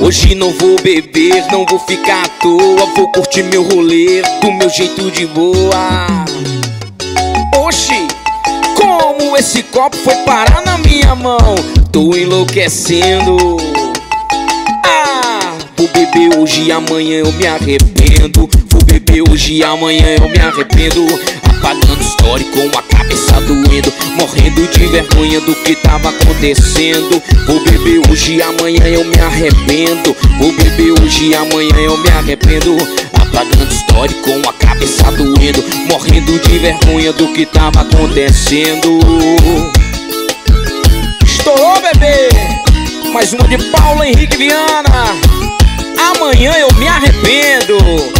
Hoje não vou beber, não vou ficar à toa. Vou curtir meu rolê do meu jeito de boa. Oxi, como esse copo foi parar na minha mão? Tô enlouquecendo. Ah, vou beber hoje e amanhã eu me arrependo. Vou beber hoje e amanhã eu me arrependo Apagando story com a cabeça doendo Morrendo de vergonha do que tava acontecendo. Vou beber hoje e amanhã eu me arrependo. Vou beber hoje e amanhã eu me arrependo. Apagando story com a cabeça doendo Morrendo de vergonha do que tava acontecendo. Estourou, bebê! Mais uma de Paulo Henrique Viana. Amanhã eu me arrependo